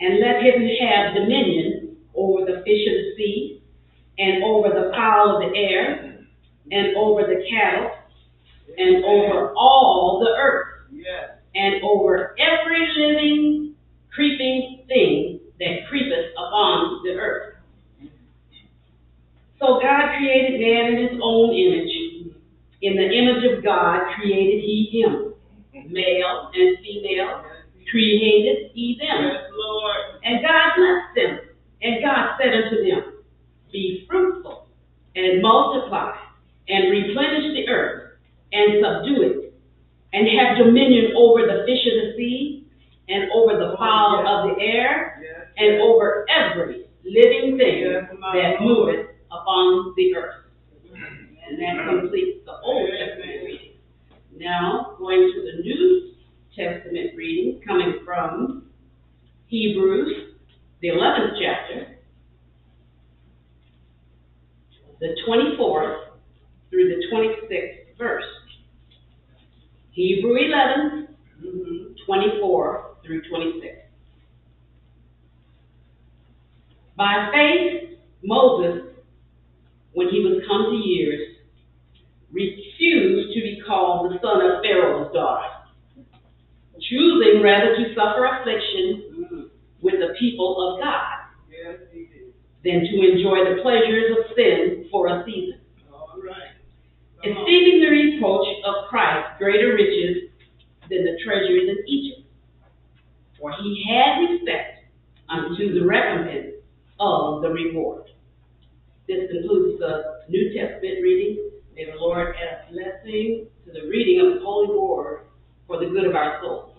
and let him have dominion over the fish of the sea, and over the fowl of the air, and over the cattle, and over all the earth, and over every living, creeping thing that creepeth upon the earth. So God created man in his own image. In the image of God created he him. Male and female created he them. Yes, Lord. And God blessed them. And God said unto them, Be fruitful, and multiply, and replenish the earth, and subdue it, and have dominion over the fish of the sea, and over the fowl of the air, Yes. and over every living thing Yes, that moveth upon the earth. And that completes the Old Testament reading. Now, going to the New Testament reading, coming from Hebrews, the eleventh chapter, the twenty-fourth through the twenty-sixth verse. Hebrew eleven, Mhm. twenty-four through twenty-six. By faith, Moses, when he was come to years, refused to be called the son of Pharaoh's daughter, choosing rather to suffer affliction Mhm. with the people of God Yes, he did. than to enjoy the pleasures of sin for a season, right. Esteeming the reproach of Christ greater riches than the treasures in Egypt. For he had respect unto the recompense of the reward. This concludes the New Testament reading. May the Lord add a blessing to the reading of the Holy Word for the good of our souls.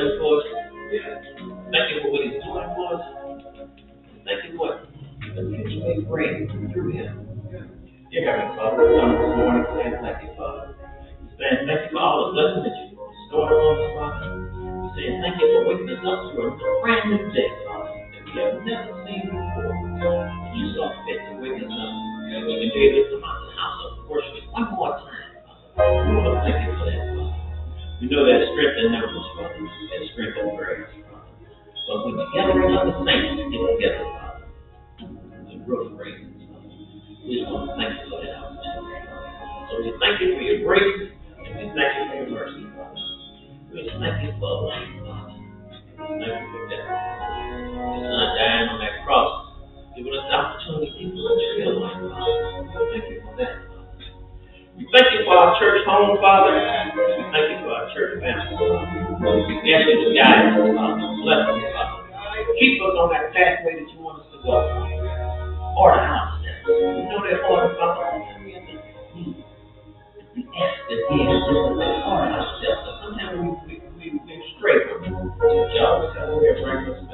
done for us. Thank you for what he's doing for us. Thank you for the future may bring through him. Dear Heavenly Father, we come this morning saying thank you, Father. Saying thank you for all the blessings that you bestowed upon us, Father. We're saying thank you for waking us up to a brand new day, Father, that we have never seen before. You saw fit to wake us up. And we can be able to come out the house of worship one more time, Father. We want to thank you for that, Father. We know there's strength in numbers, Father. In prayers, Father. But when the gathering of the saints get together, Father, the real Father. We just want to thank you for that opportunity. So we thank you for your grace, and we thank you for your mercy, Father. We just thank you for life, Father. Thank you for that. Your son dying on that cross, giving us the opportunity for a tree of life, Father. Thank you for that. We thank you for our church home, Father. We thank you for our church family, Father. You to guide us, Father. Bless us, Father. Keep us on that pathway that you want us to go. Order our steps. We know that order, Father. We have to we ask that He has just to let order our steps. So sometimes we, we, we, we stray from it. But you always have a bringing us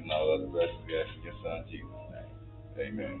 Jesus and all other blessings we ask in your son Jesus' name. Amen.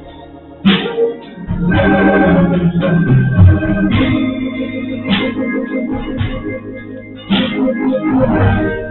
Thank you.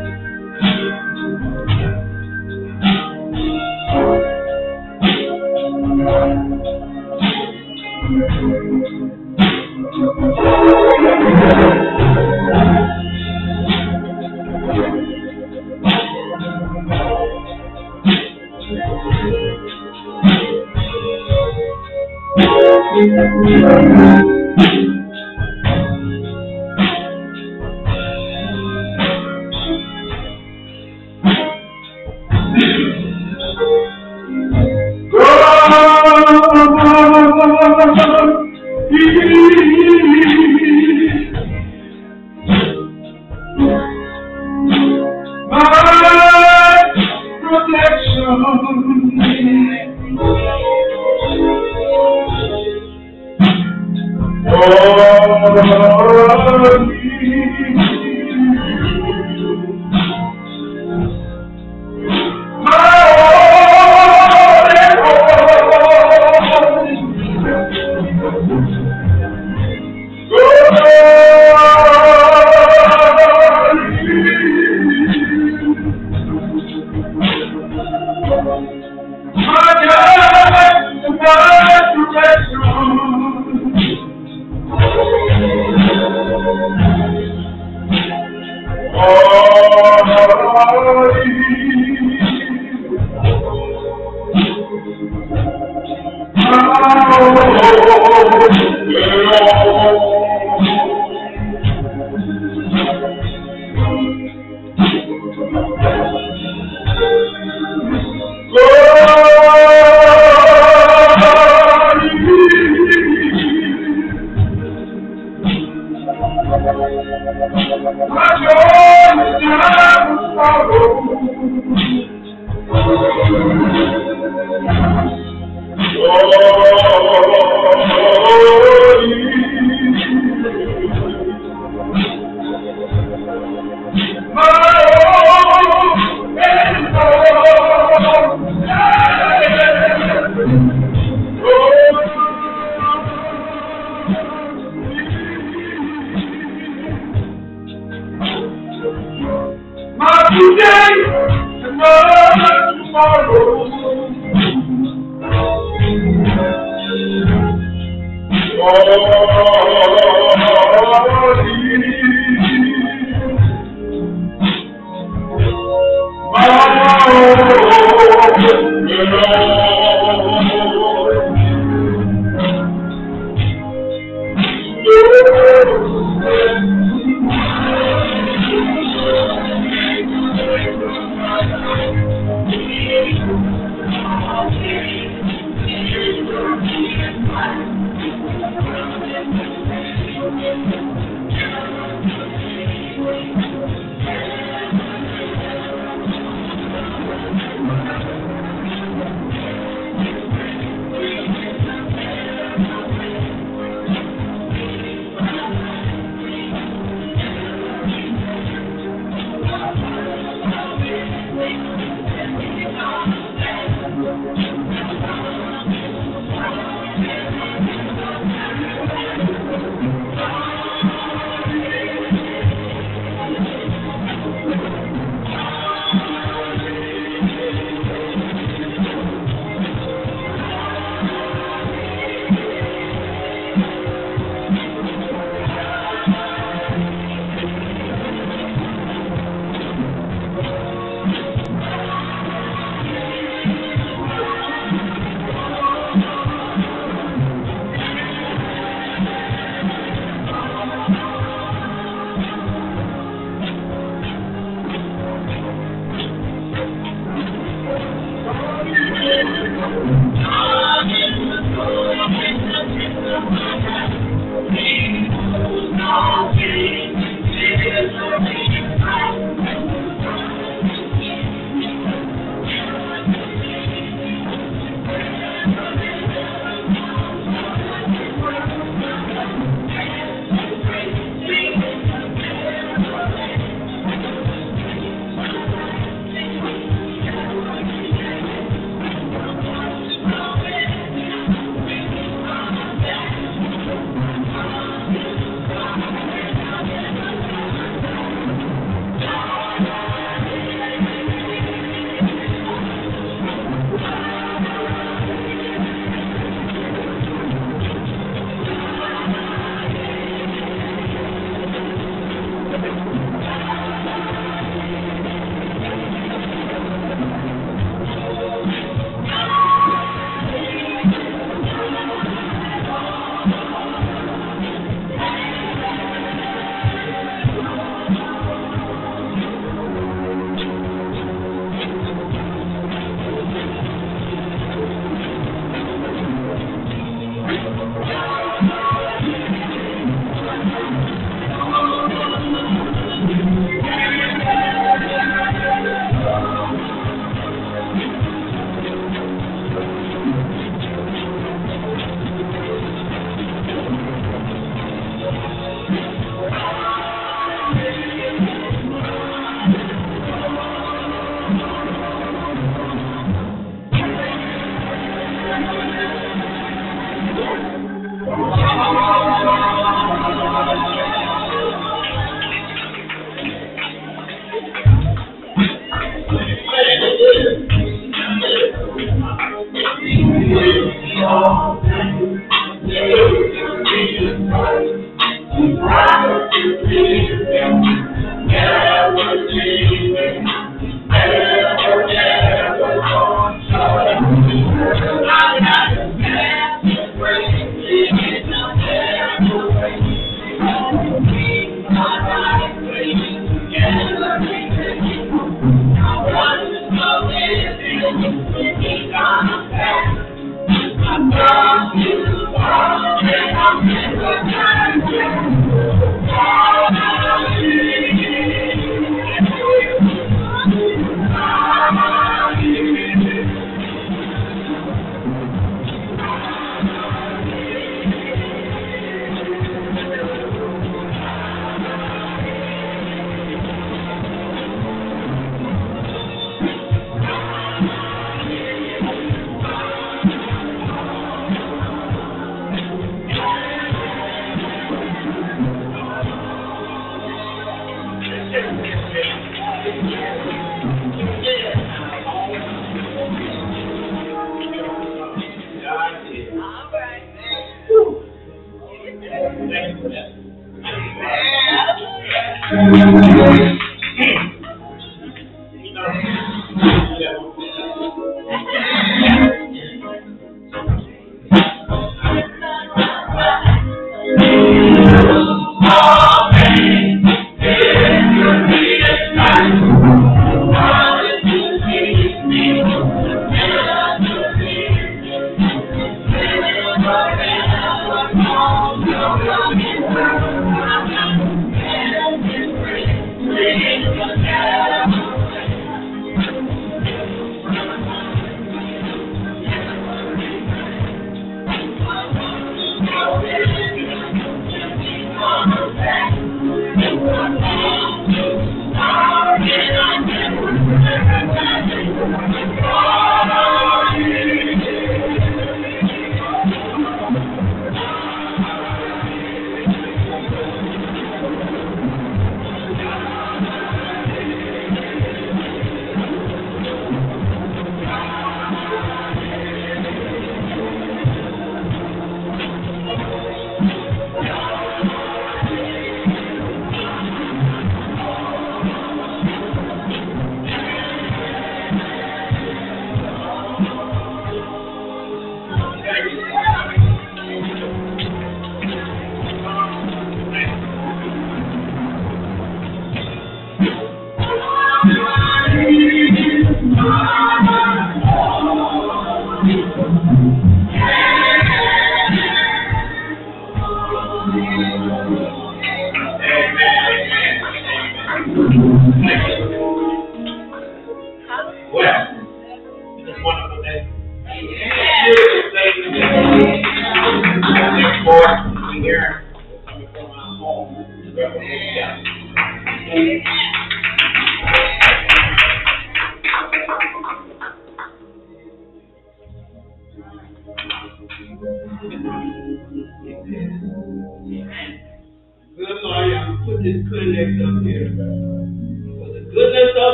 Jesus.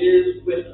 is with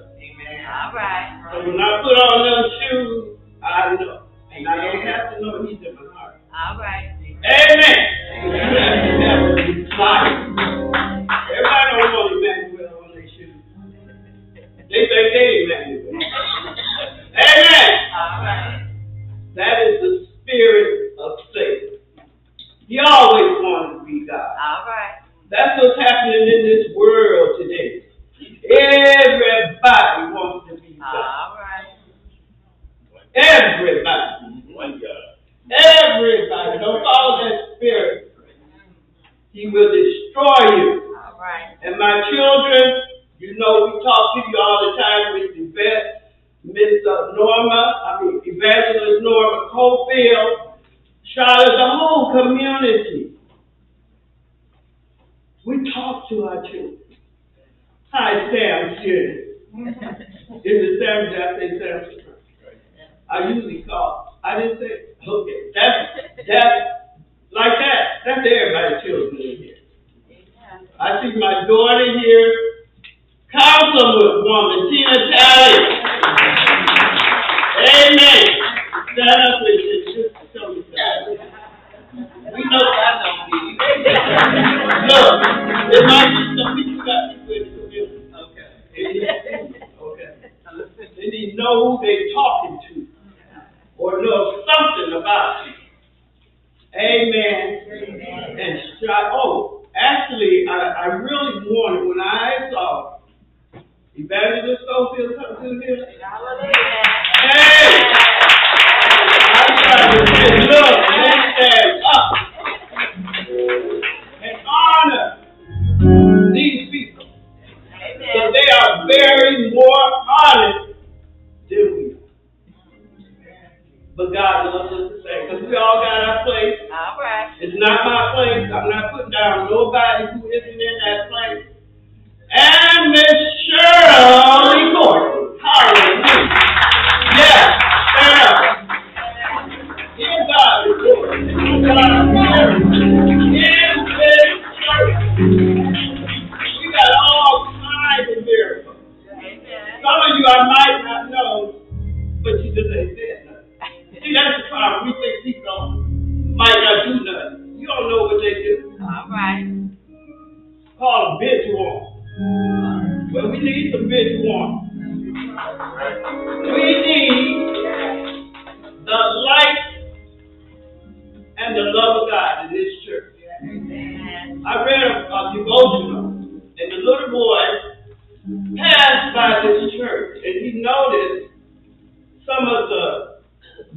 some of the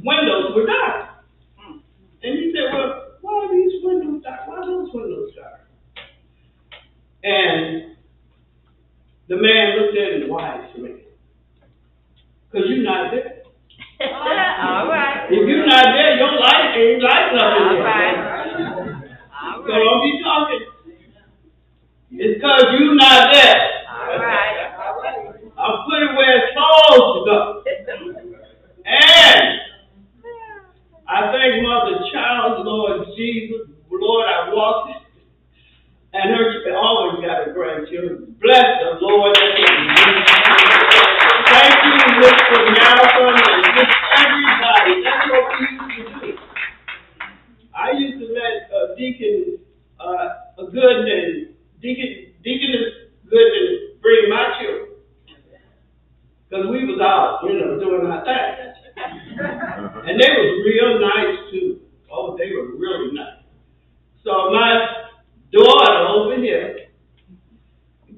windows were dark. Hmm. And he said, Well, why are these windows dark? Why are those windows dark? And the man looked at his him wisely. Because you're not there. All right. If you're not there, your life ain't like nothing. All right. All So right. don't be talking. It's because you're not there. All right. I'm putting where it's supposed to go. And I thank Mother Child, Lord Jesus, Lord, I walked it. And her always got her grandchildren. Bless the Lord. Thank you, Mr. Malcolm, and Miss everybody. That's what we used to do. I used to let uh, Deacon uh, Gooden and Deacon Deaconess Gooden bring my children. Because we was out, you know, doing our thing. And they was real nice too. Oh, they were really nice. So my daughter over here,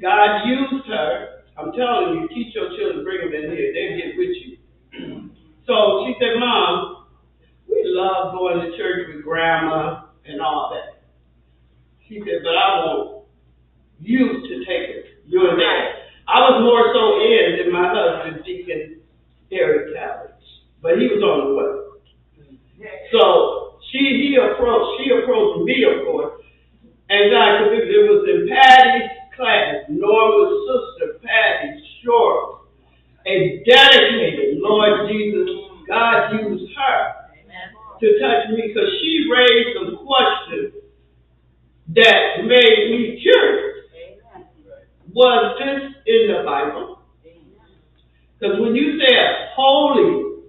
God used her. I'm telling you, teach your children, bring them in here. They'll get with you. So she said, Mom, we love going to church with grandma and all that. She said, but I want you to take it. You and dad. I was more so in than my husband, Deacon Eric Calvert. But he was on the way. So she he approached she approached me of course. And convicted it was in Patty's class, Norma's sister, Patty Short, a dedicated Lord Jesus. God used her to touch me because she raised some questions that made me curious. Was this in the Bible? Because when you say holy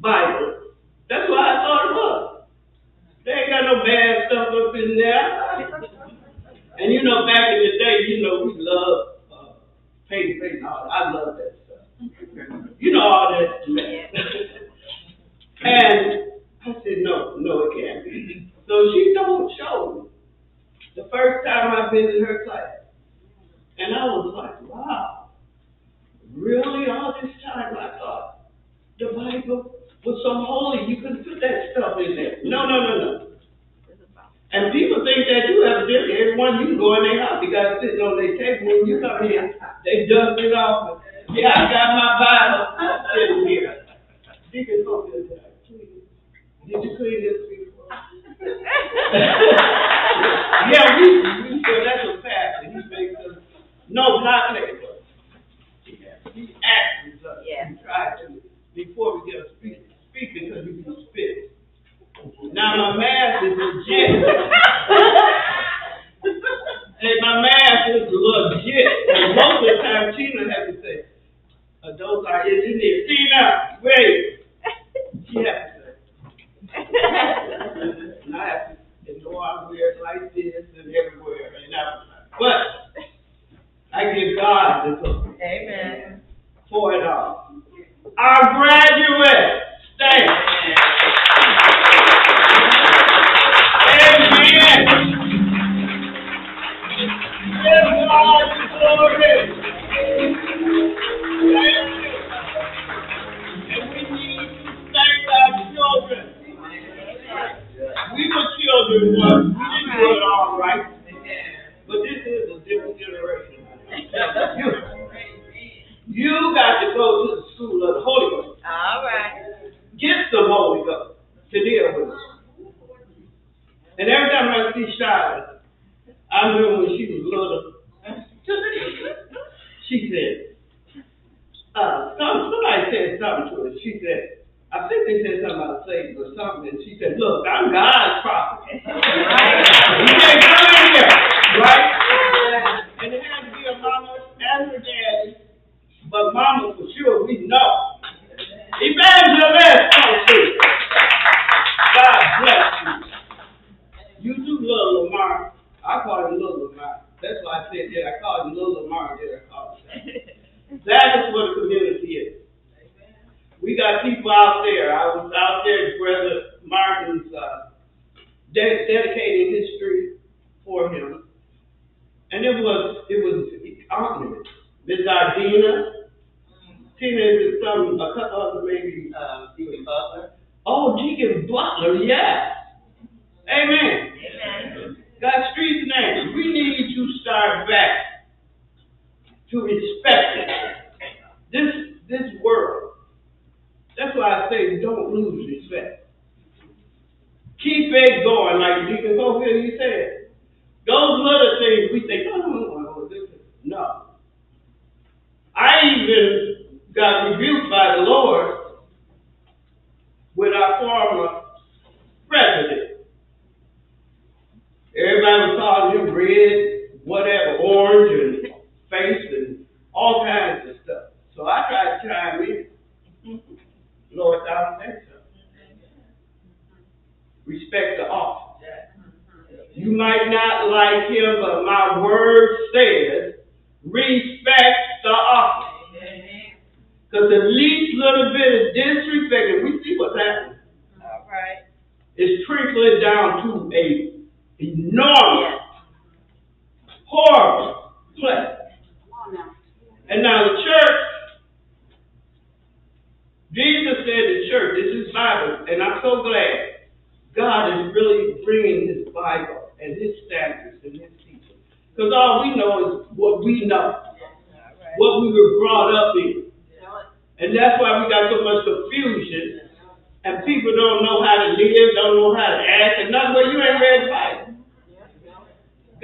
Bible, that's what I thought it was. They ain't got no bad stuff up in there. And you know, back in the day, you know, we love uh, paint, paint, all that. I love that stuff. You know all that. and I said, no, no, it can't be. So she told, showed me the first time I've been in her class. And I was like, wow, really all this time I thought the Bible was so holy, you couldn't put that stuff in there. No, no, no, no. And people think that you have evidently, everyone you can go in their house, you gotta sit on their table when you come in, they dust it off. Yeah, I got my Bible sitting here. Deacon come here, please. Did you clean this before? Yeah, we, we, so that's a fact, and he makes us, no, not labor. He asks us, Yeah. we try to, before we get a speak, speak because you can spit. Now, my math is legit. Hey, my math is legit, and most of the time Tina has to say, those are engineers, Tina, wait, she has to say. And I have to ignore it like this and everywhere, and I, but I give God the glory Amen. for it all. Our graduates, thank Amen. Give God the glory. Thank you. And we need to thank our children. We were children once, we didn't do it all right. But this You, you got to go to the school of the Holy Ghost. All right. Get the Holy Ghost to deal with it. And every time I see Charlotte, I remember when she was little, she said, uh, some, somebody said something to her. She said, I think they said something about Satan or something, and she said, look, I'm God's prophet. You can't come in here, right? And it had to be a but mama for sure, we know. Evangelist. God bless you. You do Lamar. I call him Little Lamar. That's why I said that. I him Little Lamar. Did I call him that? Is what a community is. We got people out there. I was out there Brother Martin's uh, de- dedicating his for him, and it was it was argument. Miss Ardina, Tina is some a couple other maybe. Uh, Stephen Butler. Oh, Deacon Butler, yes. Amen. Amen. God's street's name. We need to start back to respect it. This this world. That's why I say don't lose respect. Keep it going, like Deacon Cofield, you said. Those little things we think, oh, no, no, this is-" no. I even got rebuked by the Lord with our former president. Everybody was calling him red, whatever, orange and face and all kinds of stuff. So I tried to chime in. Lord, I don't think so. Respect the office. You might not like him, but my word says, respect the office. Because the least little bit of disrespect, and we see what's happening, All right. is trickling down to a enormous, horrible place. And now the church, Jesus said the church, this is Bible, and I'm so glad God is really bringing His Bible and His standards and His. Because all we know is what we know, what we were brought up in. And that's why we got so much confusion, and people don't know how to live, don't know how to act, and nothing, well, you ain't read the Bible.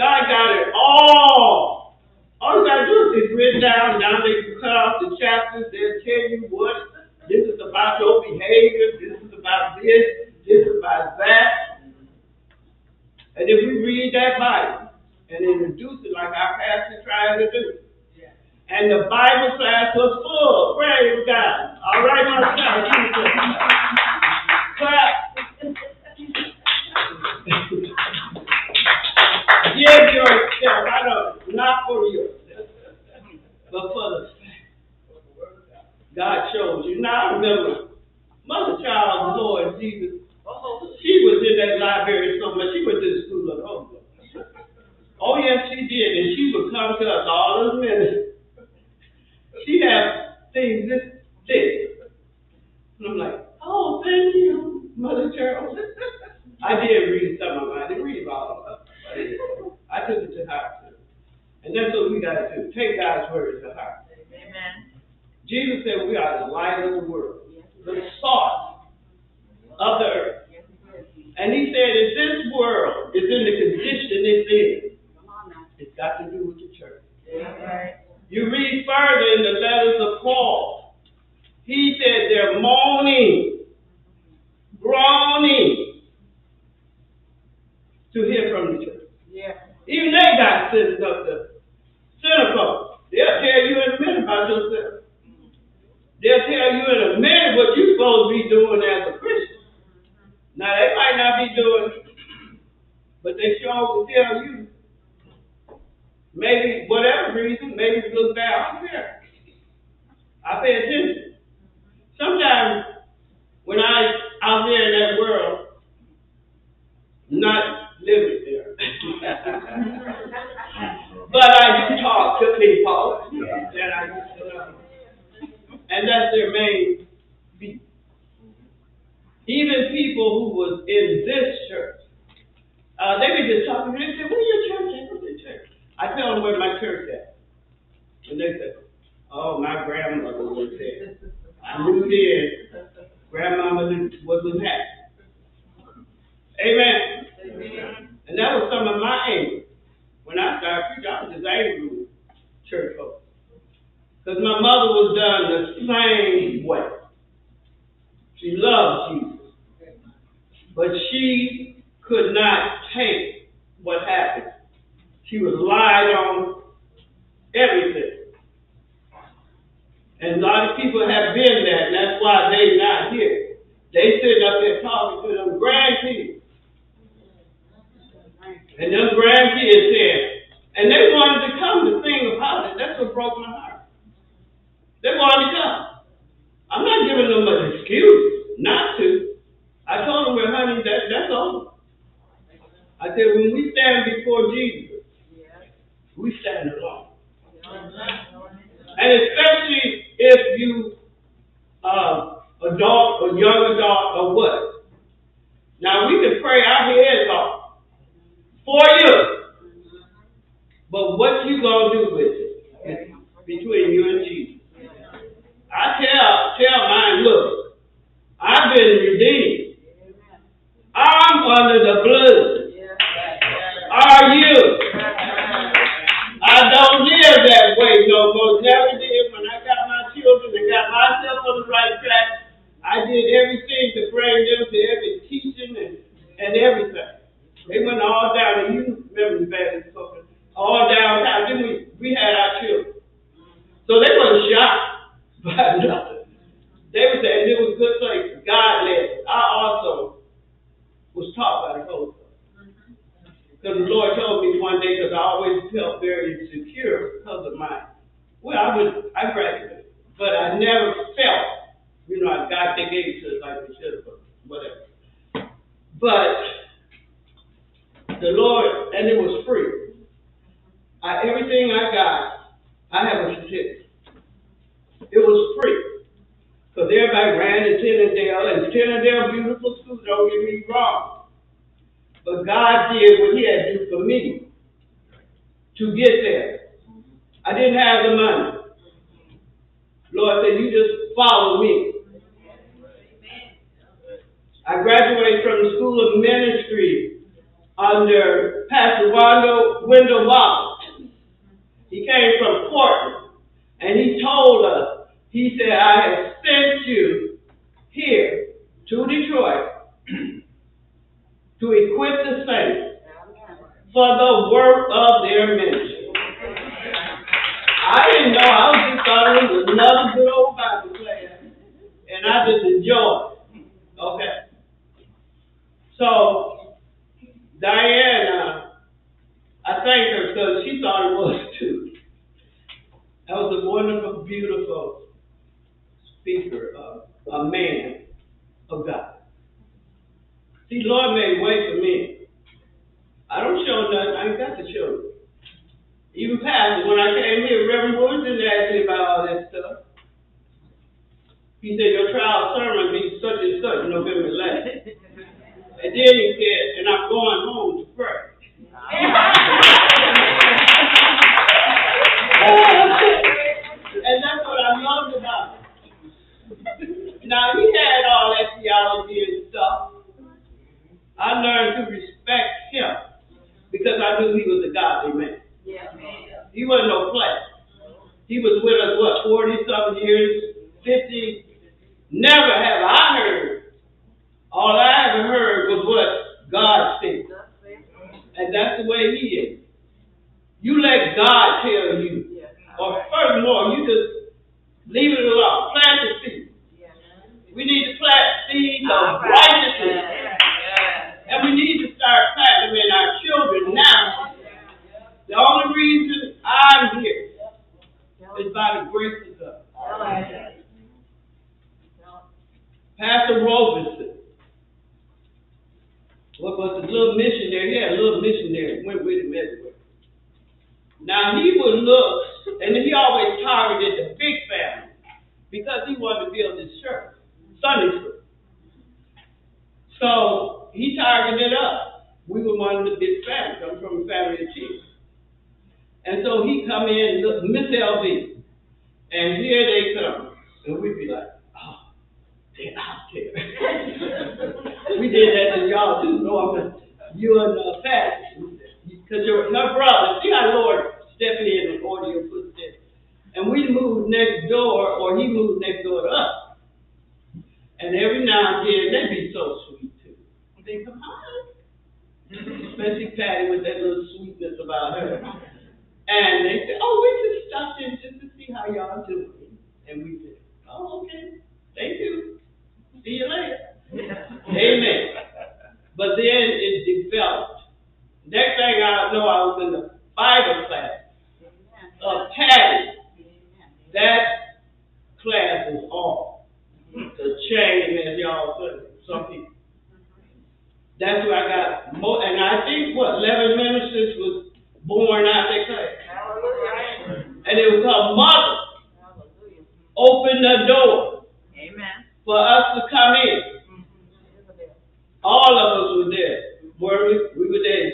God got it all. All you gotta do is it's written down, now they can cut off the chapters, they'll tell you what, this is about your behavior, this is about this, this is about that. And if we read that Bible and introduce it like our pastor trying to do, and the Bible class was full, praise God. All right, my son, clap. Give yourself, I know, not for yourself, but for the fact God chose you. Now I remember Mother Child, Lord Jesus, she was in that library so much, she went to the school of Holy Ghost. Oh, yes, she did, and she would come to us all the minutes. She had things this thick. And I'm like, oh, thank you, Mother Charles. I did read some of them, I didn't read all of them. I took it to heart too. And that's what we gotta do, take God's word to heart. Amen. Jesus said we are the light of the world, the salt of the earth. And he said, if this world is in the condition it's in, it's got to do with the church. Right. You read further in the letters of Paul. He said they're moaning, groaning to hear from the church. Yeah. Even they got sins up the cynical. They'll tell you in a minute about yourself. They'll tell you in a minute what you're supposed to be doing as a Christian. Now they might not be doing it, but they sure will tell you. Maybe whatever reason, maybe it look bad. I don't care. I pay attention. Sometimes when I out there in that world, not living there. but I do talk to people that I used to know. And that's their main. Even people who was in this church, uh, they be just talking to me and say, where your church at? Where's your church? I tell them where my church at. And they said, oh, my grandmother was there. I knew then grandmama wasn't happy. Amen. And that was some of my anger. When I started preaching, I was just angry with church folks. Because my mother was done the same way. She loved Jesus. But she could not take what happened. She was lied on everything. And a lot of people have been there, and that's why they not here. They sitting up there talking to them grandkids. And them grandkids said, and they wanted to come to sing about it. That's what broke my heart. They wanted to come. I'm not giving them an excuse not to. I told them, well, honey, that, that's over. I said, when we stand before Jesus, we stand alone. And especially if you, uh, adult or young adult or what. Now, we can pray our heads off for you. But what you gonna do with it? Between you and Jesus. I tell, tell mine, look, I've been redeemed. I'm under the blood. Are you? I don't live that way no. Never did. When I got my children and got myself on the right track, I did everything to bring them to every teaching and, and everything. They went all down, and you remember the bad spoken, all downtown. Then we, we had our children. So they weren't shocked by nothing. They were saying it was good place. God led. I also was taught by the Holy. Because the Lord told me one day, because I always felt very insecure because of my, well, I was, I graduated, but I never felt, you know, God they gave it to like we should have, but whatever. But the Lord, and it was free. I, everything I got, I have a certificate. It was free. Because everybody ran to Tennessee, and Tennessee, beautiful school, don't get me wrong. But God did what He had to do for me to get there. I didn't have the money. Lord said, You just follow me. I graduated from the School of Ministry under Pastor Wando Wendell Wallace. He came from Portland, and he told us, he said, I have sent you here to Detroit to equip the saints for the work of their ministry. I didn't know, I was just thought it was another good old Bible class, and I just enjoyed it. Okay. So, Diane, uh, I thank her because she thought it was too. That was a wonderful, beautiful speaker, uh, a man of God. See, Lord made way for me. I don't show nothing, I ain't got to show. Even Pastor, when I came here, Reverend Woods didn't ask me about all that stuff. He said, your trial sermon be such and such, November last. And then he said, and I'm going home to pray. And that's what I loved about it. Now, he had all that theology and stuff. I learned to respect him because I knew he was a godly man. He wasn't no play. He was with us, what, 40 something years, 50? Never have I heard. All I ever heard was what God said. And that's the way he is. You let God tell you. Or furthermore, you just leave it alone. Plant the seed. We need to plant seeds of righteousness. And we need to start in our children now. The only reason I'm here is by the grace of God. Pastor Robinson. What was the little missionary? He had a little missionary, went with him everywhere. Now he would look, and he always targeted the big family because he wanted to build his church, Sunday school. So he targeted us. We were one of the big families. I'm from a family of chiefs. And so he come in, look, Miss LB, and here they come, and we'd be like, oh, they're out there. we did that to y'all too, Norman, you and uh, Pat, because you're her brother. See how Lord stepped in and order your footsteps. And we moved next door, or he moved next door to us. And every now and then, they'd be so sweet They come on. Especially Patty with that little sweetness about her. And they said, oh, we just stopped in just to see how y'all doing. And we said, oh, okay, thank you. See you later. Amen. But then it developed. Next thing I know, I was in the Bible class of Patty. That class is off the chain, as y'all say, some people. That's where I got more, and I think what, eleven ministers was born out that class. And it was her mother Hallelujah. opened the door Amen. for us to come in. Mm-hmm. All of us were there. Were we? We were there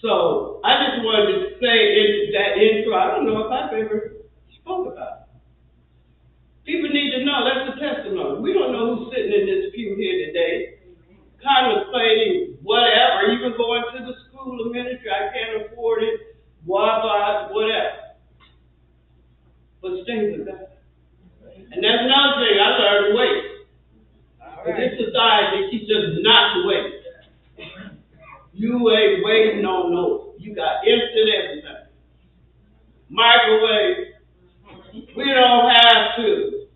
So I just wanted to say in that intro, I don't know if I've ever spoke about it. People need to know, that's the testimony. We don't know who's sitting in this pew here today, contemplating whatever, even going to the school of ministry, I can't afford it, blah, blah, whatever. But stay with God. And that's another thing, I learned to wait. But this society teaches us not to wait. You ain't waiting on no, you got instant everything. Microwave, we don't have to.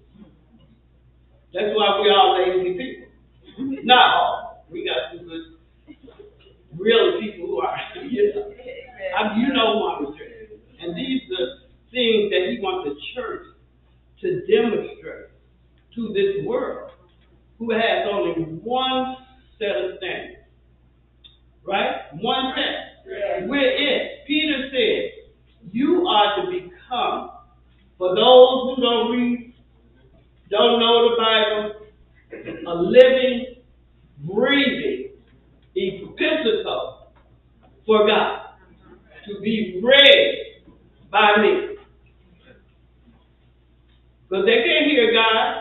That's why we all lazy people. Not. We got some good, real people who are, you know. I, you know. And these are things that he wants the church to demonstrate to this world who has only one set of standards. Right? One set. We're it. Peter said, you are to become, for those who don't read, don't know the Bible, a living, breathing epistle for God to be read by me. Because they can't hear God.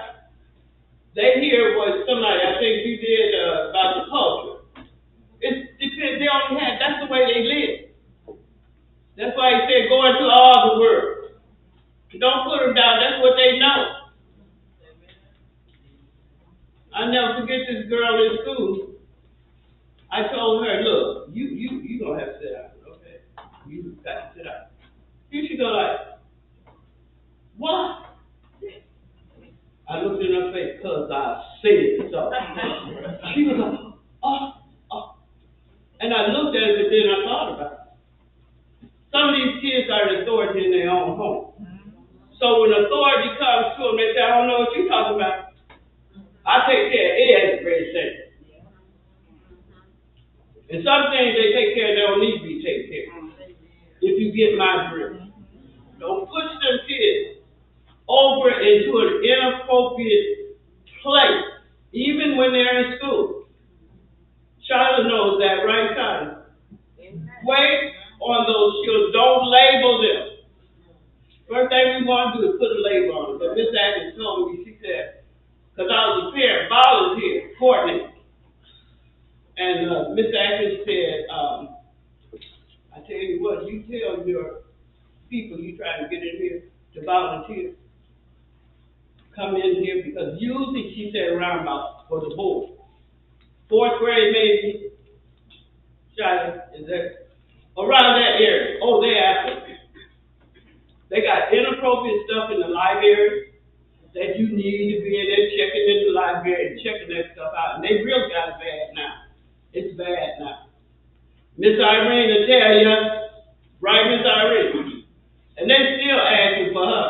They hear what somebody, I think you did uh, about the culture. Depends, they only had, that's the way they live. That's why he said, go into all the world. Don't put them down, that's what they know. I never forget this girl in school. I told her, look, you, you, you gonna have to sit down, okay? You got to sit down. Here she go like, what? I looked in her face, cause I said so. She was like, oh. And I looked at it, but then I thought about it. Some of these kids are the authority in their own home. So when authority comes to them, they say, I don't know what you're talking about. I take care of it as a great thing. And some things they take care of, they don't need to be taken care of. If you get my drift. Don't push them kids over into an inappropriate place, even when they're in school. Charlotte knows that, right, Charlotte? Wait on those children. Don't label them. First thing we want to do is put a label on them. But Miss Atkins told me, she said, because I was a parent, volunteer, coordinator. And uh, Miss Atkins said, um, I tell you what, you tell your people you trying to get in here to volunteer. Come in here because usually she said around about for the board. Fourth grade maybe. Charlotte, is that around that area? Oh, they after. They got inappropriate stuff in the library that you need to be in there checking in the library and checking that stuff out. And they really got it bad now. It's bad now. Miss Irene will tell you, right, Miss Irene? And they still asking for her.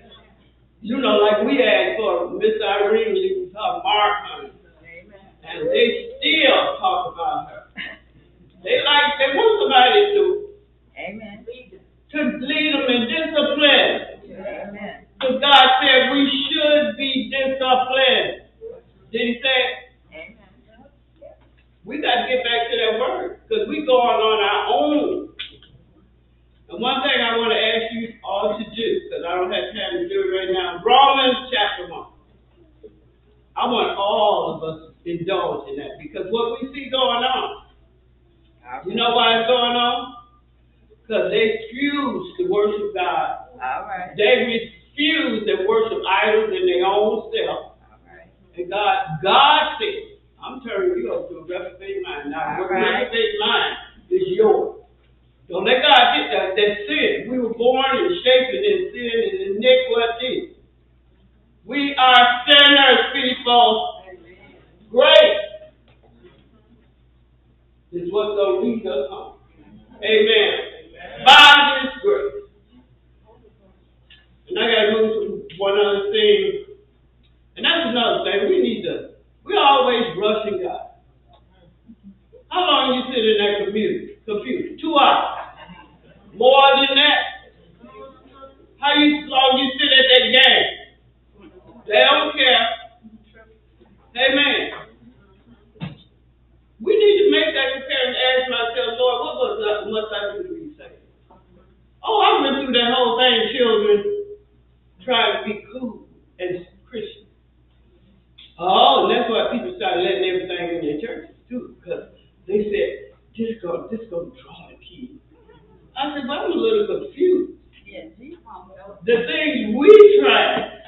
you know, like we asked for Miss Irene, her mark honey. And they still talk about her. They like, they want somebody to, Amen. to lead them in discipline. Amen. Because God said we should be disciplined. Did he say? Amen. We got to get back to that word because we going on our own. And one thing I want to ask you all to do, because I don't have time to do it right now, Romans chapter one. I want all of us indulge in that because what we see going on, you know why it's going on? Because they refuse to worship God. All right. They refuse to worship idols in their own self. All right. And God, God said, I'm turning you up to a reprobate mind. Now, All right. reprobate mind is yours. Don't let God get that, that sin. We were born and shaped in sin and iniquity. We are sinners, people. Grace is what's going to lead us home. Amen. By His grace. And I got to move to one other thing. And that's another thing. We need to, we're always rushing God. How long you sit in that computer? Computer? Two hours. More than that. How you long you sit at that game? They don't care. Amen. We need to make that comparison and ask myself, Lord, what was that, must I do to be saved? Oh, I went through that whole thing, children, trying to be cool and Christian. Oh, and that's why people started letting everything in their churches too, because they said, this gonna, this gonna draw the kids. I said, but I'm a little confused. The things we try.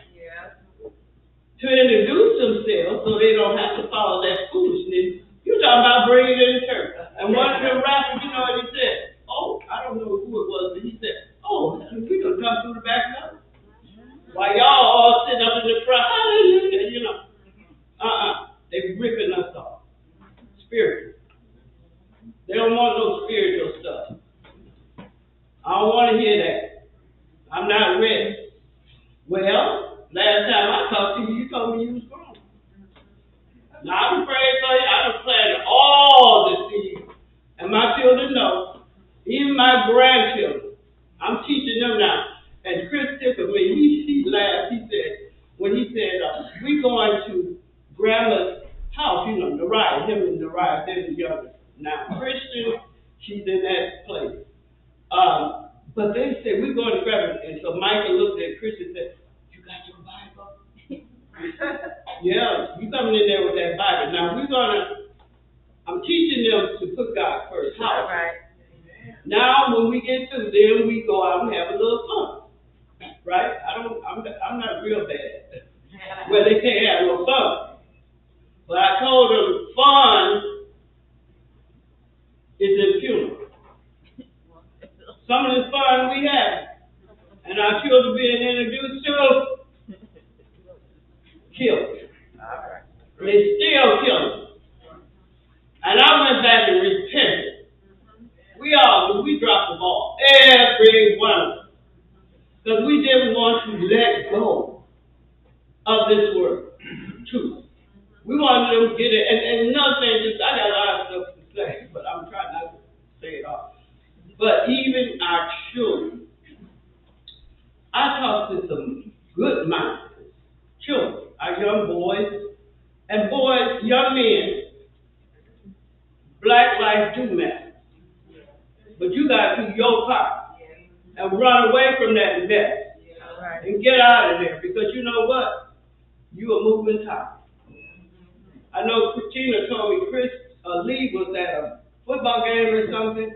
To introduce themselves so they don't have to follow that foolishness. You talking about bringing it in the church. And one of them rappers, you know what he said? Oh, I don't know who it was, but he said, oh, we gonna come through the back door. While y'all all sitting up in the front, hallelujah, you know. Uh-uh, they ripping us off. Spiritual. They don't want no spiritual stuff. I don't wanna hear that. I'm not ready. Well, last time I talked to you, you told me you was grown. Now I'm praying for you. I done planted all the seeds. And my children know, even my grandchildren, I'm teaching them now. And Chris tickled me. He, he laughed. He said, when he said, uh, we going to grandma's house, you know, Nariah, him and Nariah, they're the youngest. Now, Christian, she's in that place. Um, but they said, we're going to it. And so Michael looked at Christian and said, you got your Bible? Yeah, you coming in there with that Bible. Now, we're gonna, I'm teaching them to put God first. How? right. Now, when we get to then we go out and have a little fun. Right? I don't, I'm, I'm not real bad. Where they can't have no fun. But I told them, fun is funeral. Some of the fun we have, and our children being introduced to, killed. All right. They still killing. And I went back and repented. We all, we dropped the ball. Every one of us. Because we didn't want to let go of this word. Truth. We wanted them to get it. And, and another thing, just, I got a lot of stuff to say, but I'm trying not to say it all. But even our children, I talked to some good minds, children, our young boys, and boys, young men, black lives do matter. But you gotta do your part and run away from that mess and get out of there because you know what? You a moving top. I know Christina told me Chris uh, Lee was at a football game or something,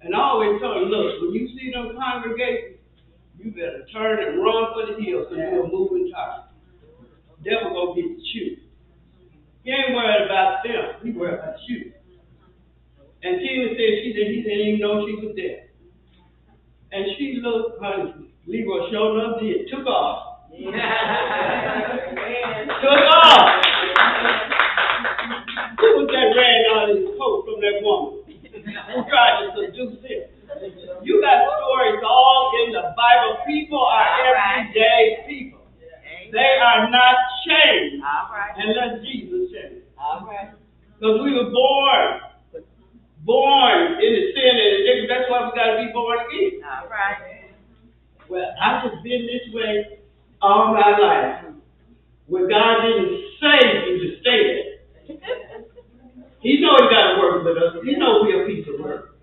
and I always told him, look, when you see them congregating, you better turn and run for the hills because you're a moving top. Devil gonna get you. He ain't worried about them. He worried about you. And Tina said she did, he didn't even know she was there. And she looked, honey, Leroy showed up, did, took off. Took off. Who was that ran out his coat from that woman? Who tried to seduce him? You got stories all in the Bible. People are everyday people. They are not changed right. unless Jesus changed. All right. Because we were born, born in the sin and addiction. That's why we gotta be born again. All right. Well, I've just been this way all my life. Where God didn't save you to stay there. He know he gotta work with us. He know we're a piece of work.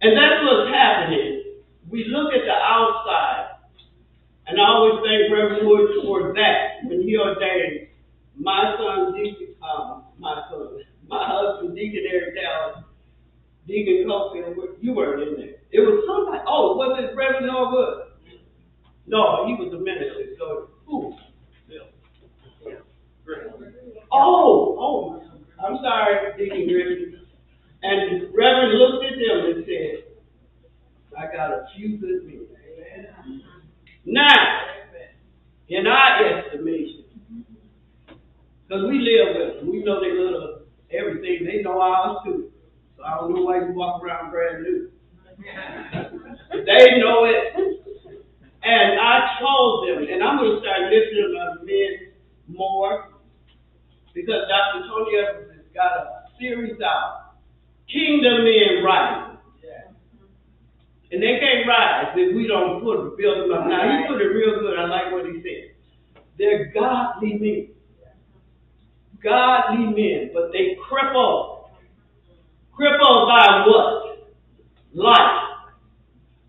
And that's what's happening. We look at the outside, and I always thank Reverend Wood for that when he ordained my son, Deacon, um, my son, my husband, Deacon Eric Dallas, Deacon Cofield, you weren't in there. It was somebody, oh, was it Reverend Norwood? No, he was a minister, so, who? Oh, oh, I'm sorry, Deacon Griffin. And Reverend looked at them and said, I got a few good men. Now, in our estimation, because we live with them, we know they little everything, they know ours too. So I don't know why you walk around brand new. They know it. And I told them, and I'm gonna start lifting up men more, because Dr. Tony Evans has got a series out, Kingdom Men Rising. And they can't rise if we don't put, build them up. Now, he put it real good, I like what he said. They're godly men. Godly men, but they cripple. Crippled by what? Life.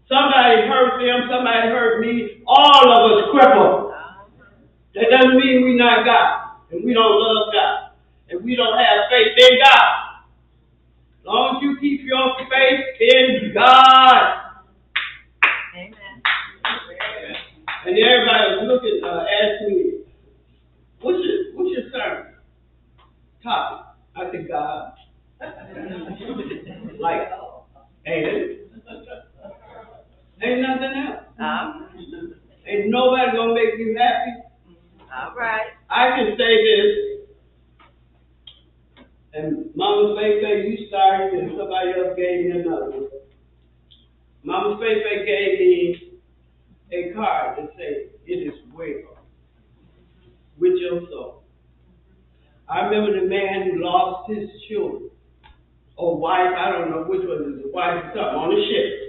Somebody hurt them, somebody hurt me, all of us crippled. That doesn't mean we're not God, and we don't love God, and we don't have faith in God. As long as you keep your faith in God, Amen. And everybody was looking, uh, asking me, what's your, what's your sermon? Topic. I said, God. like, ain't it? ain't nothing else. Um, Ain't nobody gonna make you happy. all right. I can say this, and Mama Fefe, you started, and somebody else gave me another one. Mama Fefe gave me a card that said, "It is well with your soul." I remember the man who lost his children, or wife, I don't know which one is the wife something, on a ship.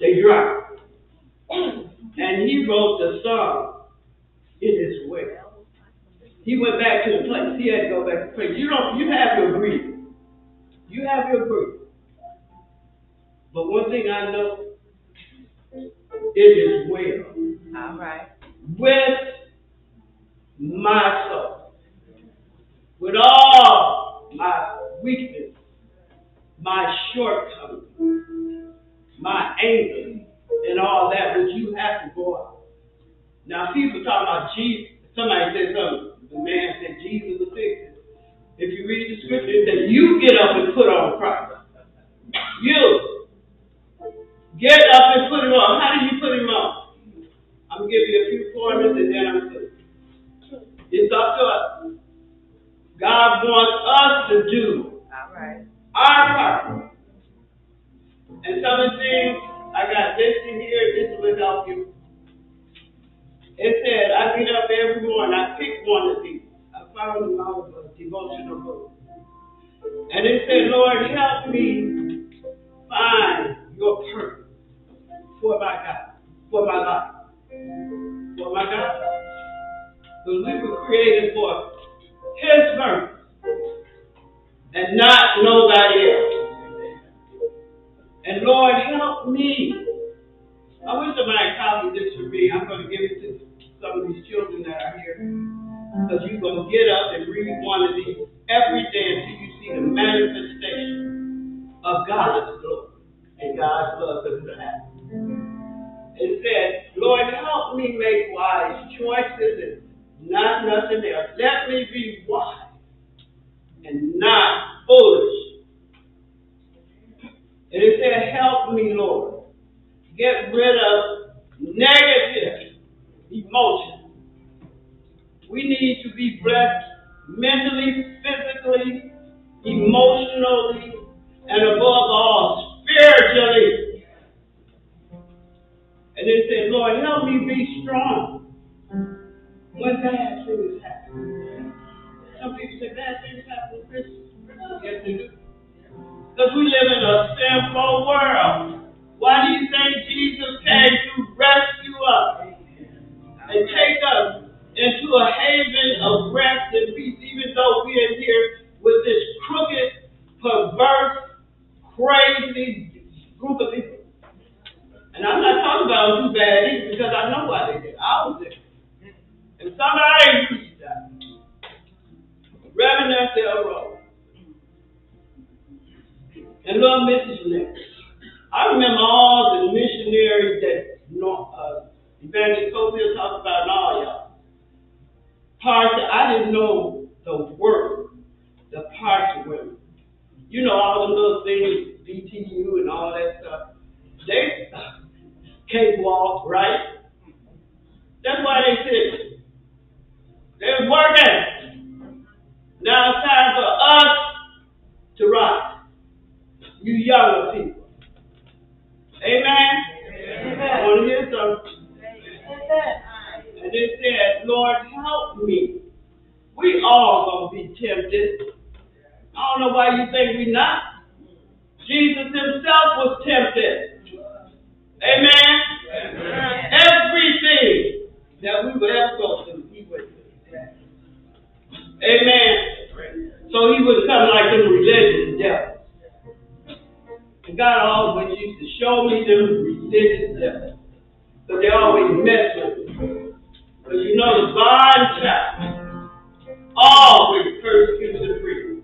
They drowned. And he wrote the song, It is well. He went back to the place. He had to go back to the place. You don't, you have your grief. You have your grief. But one thing I know, it is well All right. with my soul. With all my weakness, my shortcomings, my anger, and all that which you have to go out. Now people talk about Jesus. Somebody said something. The man said Jesus will fix it. If you read the scripture, it says you get up and put on Christ. You get up and put him on. How do you put him on? I'm give you a few pointers and then I'm through. It's up to us. God wants us to do All right. our part. And some of the things I got listed here, this will help you. It said, I get up every morning, I pick one of these. I found them out of a devotional book. And it said, Lord, help me for my life, for my God. Because we were created for His purpose and not nobody else. And Lord, help me. I wish somebody copied this for me. I'm going to give it to some of these children that are here. Because you're going to get up and read one of these every day until you see the manifestation of God's glory and God's love because it'll It said, Lord, help me make wise choices and not nothing else. Let me be wise and not foolish. And it said, help me, Lord. Get rid of negative emotions. We need to be blessed mentally, physically, emotionally, and above all, spiritually. And they said, Lord, help me be strong when bad things happen. Some people say bad things happen to Christians. Yes, they do. Because we live in a sinful world. Why do you think Jesus came to rescue us and take us into a haven of rest and peace, even though we are here with this crooked, perverse, crazy group of people? And I'm not talking about them too bad either because I know why they did. I was there. And somebody used that. Reverend Del Rose and little missionaries. I remember all the missionaries that uh, Evangelist Cofield talked about and all y'all. Parts, I didn't know the word, the parts of women. You know, all the little things, BTU and all that stuff. They can't walk, right? That's why they said, they're working. Now it's time for us to rise. You younger people. Amen? I want to hear something. And it says, Lord, help me. We all gonna be tempted. I don't know why you think we not. Jesus himself was tempted. Amen? Everything that we would ever go through, he through. Amen. So he would come like them religious devils. And God always used to show me them religious devils. But they always mess with me. But you know the bond child always persecutes the free.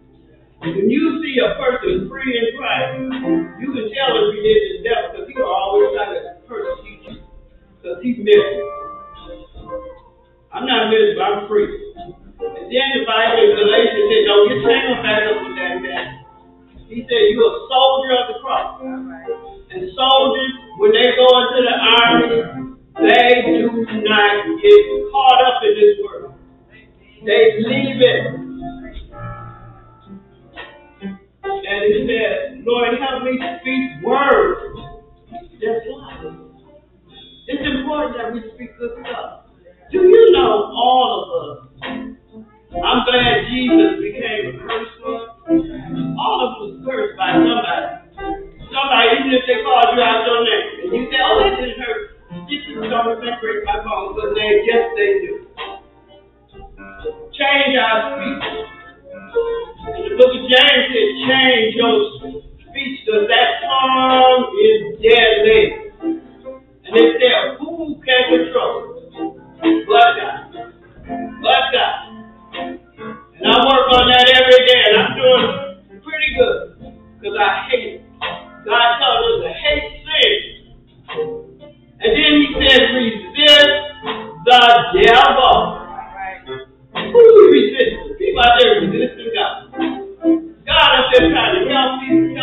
When you see a person free in Christ, you can tell a religious devil because he will always try to persecute you. Because he's miserable. I'm not miserable, I'm free. And then the Bible in Galatians said, don't get tangled back up with that man. He said, you're a soldier of the cross. And soldiers, when they go into the army, they do not get caught up in this world. They leave it. And he said, Lord, help me speak words. That's life. It's important that we speak good stuff. Do you know all of us? I'm glad Jesus became a curse us. All of us cursed by somebody. Somebody, even if they called you out your name, and you say, oh, that didn't hurt. This is going to break my bones. But they, yes, they do. Change our speech. And the book of James said, change your speech, because that tongue is deadly. And it said, who can control it? But God. But God. And I work on that every day, and I'm doing pretty good. Because I hate it. God tells us to hate sin. And then he says, resist the devil. Who you? People out there God. God there trying to help me,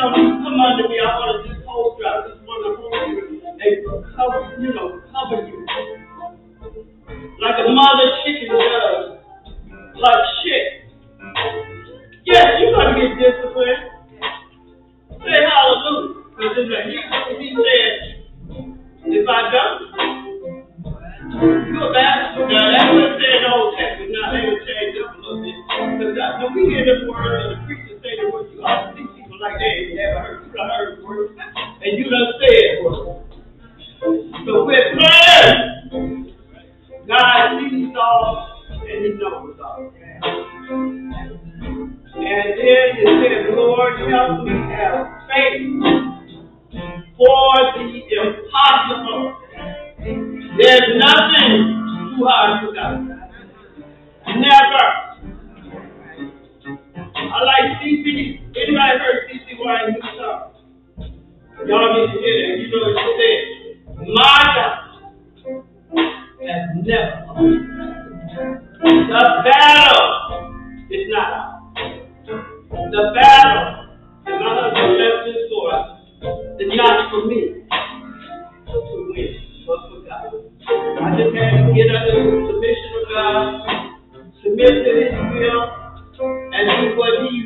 come under me. I want to just hold you. I just want to hold you cover, you know, cover you. Like a mother chicken does. Like shit. Yes, you're to get disciplined. Say hallelujah. Because he said, if I don't, a bastard. Now, that's what said in Old Testament. Now, they would change up a little bit. When we hear the word and the preacher say the word, you ought to see people like they ain't never heard. You done heard the word. And you done said word. So we're praying. God sees all and He knows all. And then it says, Lord, help me have faith for the impossible. There's nothing too hard for God. Never. I like CeCe. Anybody heard CeCe Winans new song? Y'all need to hear that. You know what she said. My God has never. The battle is not ours. The battle that my husband left this for us is not for me to win, I just had to get under submission of God, submit to His will, and do what He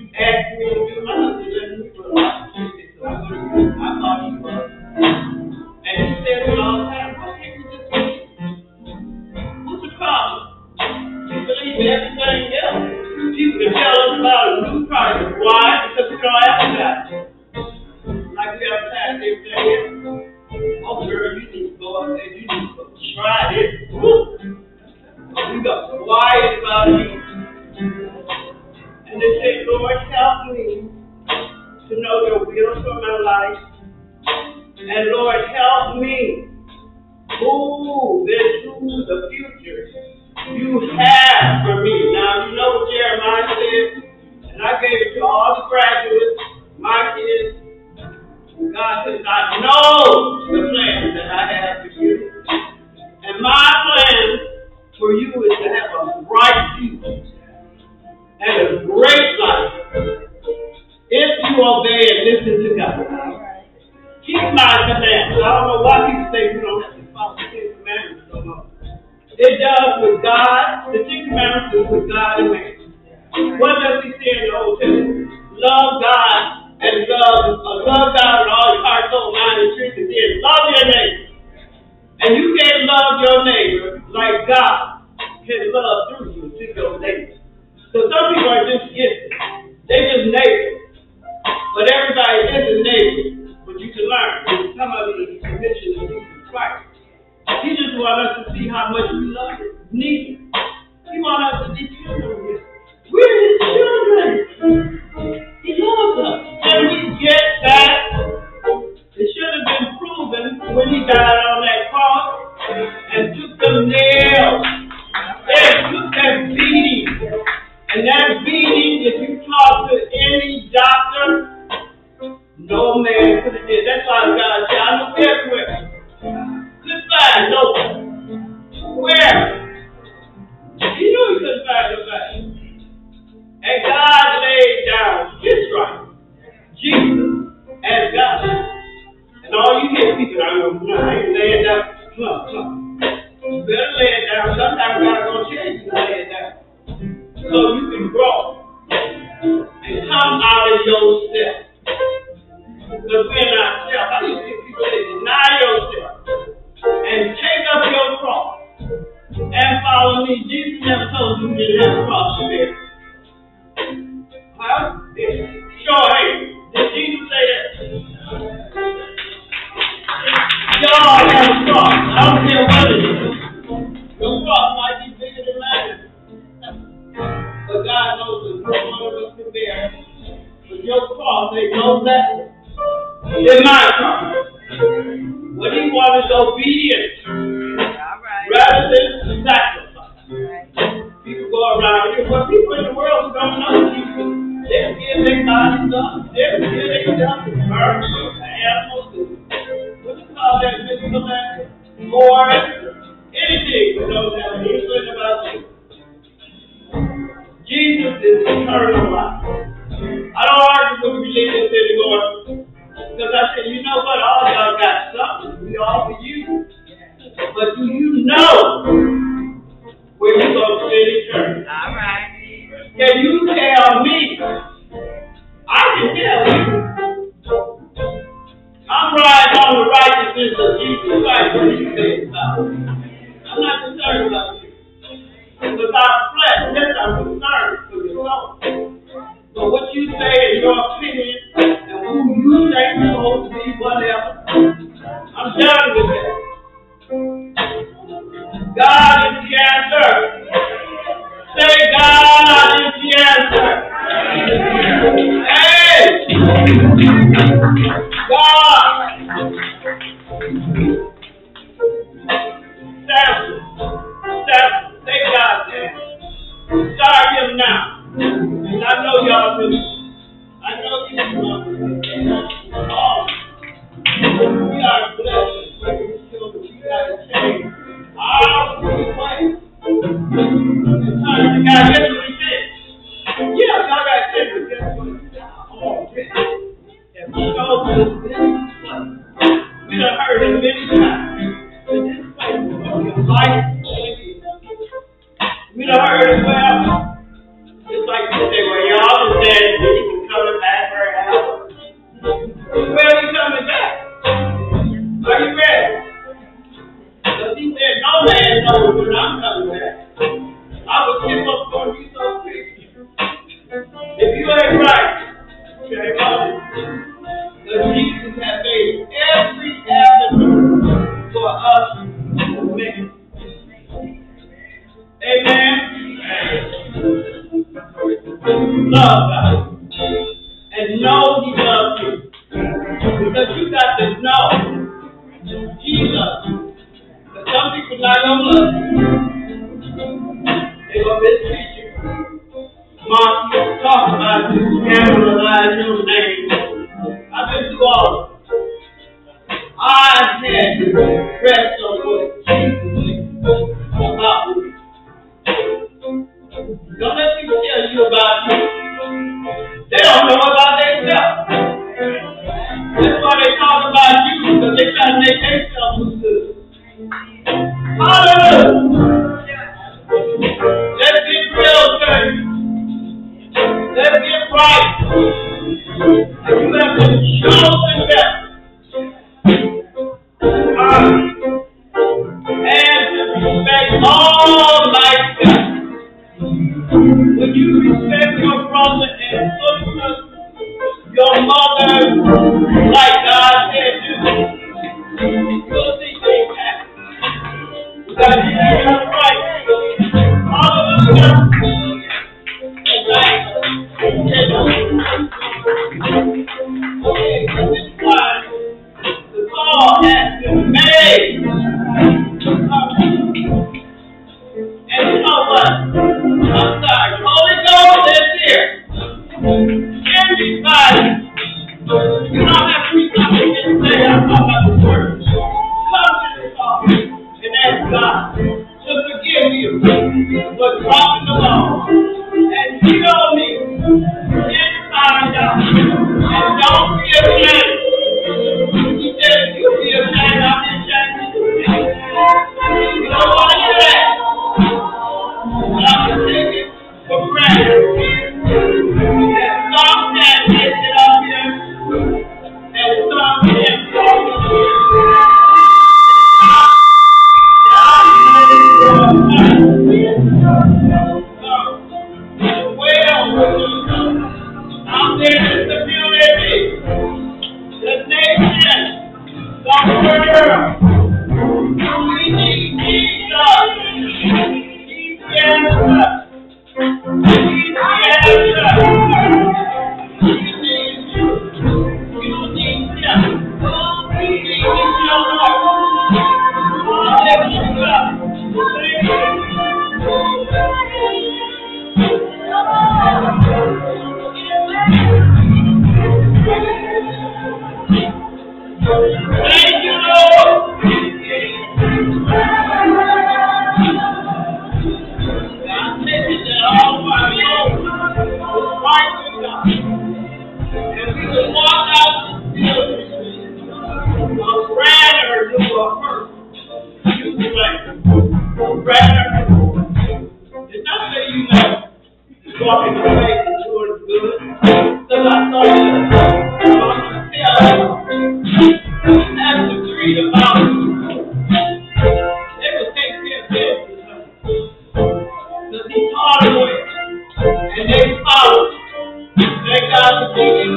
than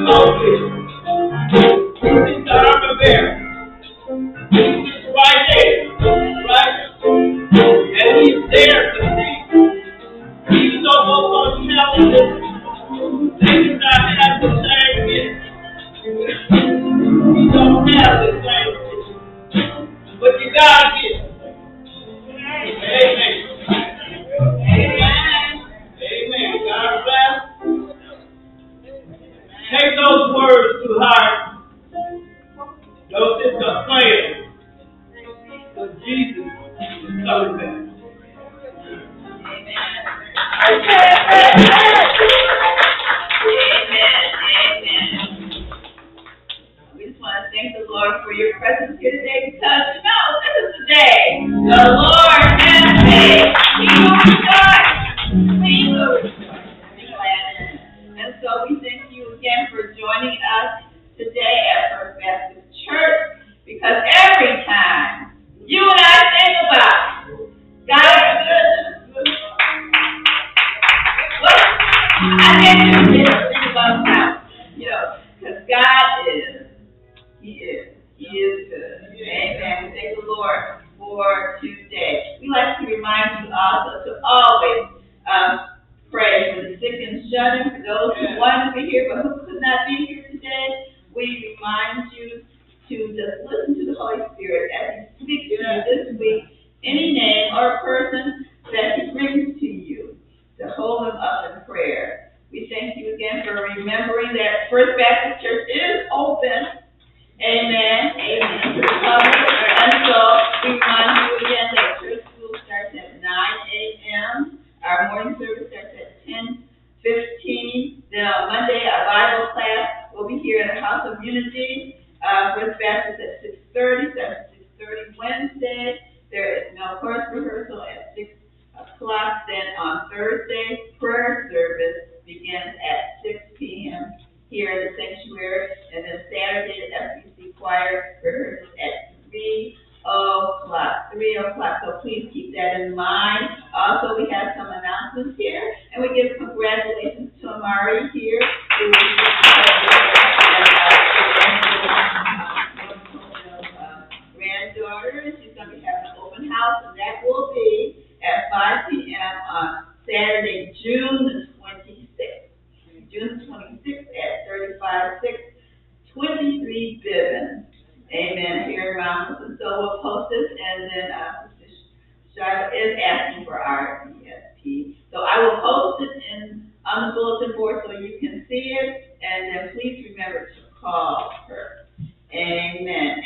for and then please remember to call her. Amen,